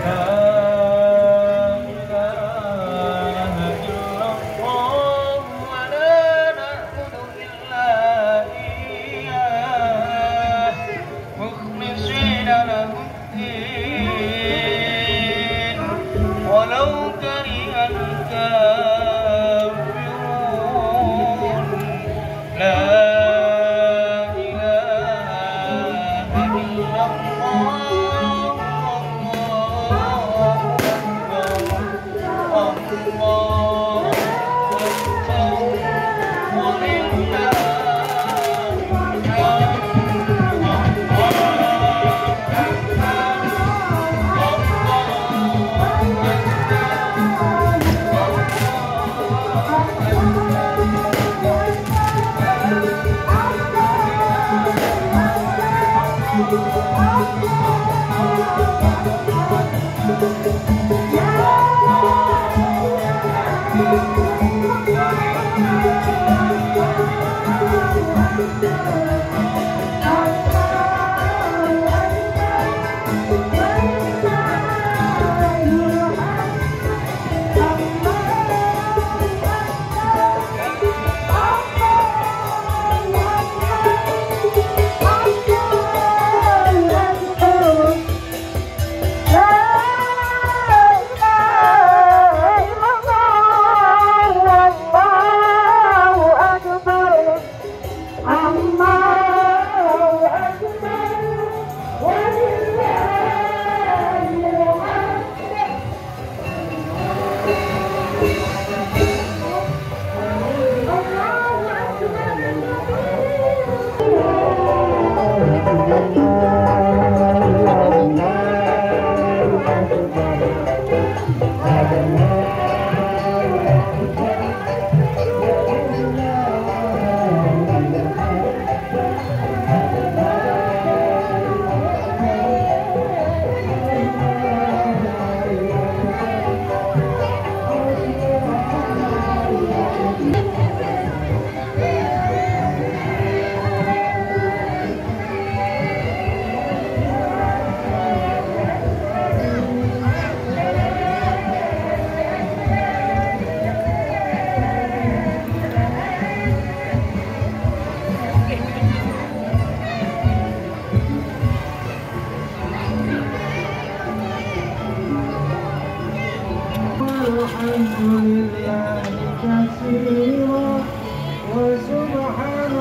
Yeah.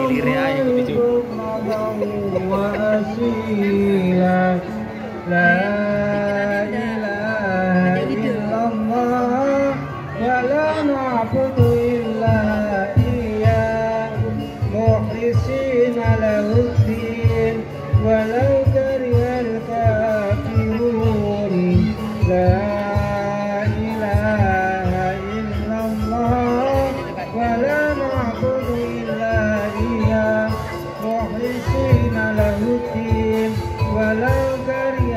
Hilirnya aja gitu cuy. Wa asila la walau garis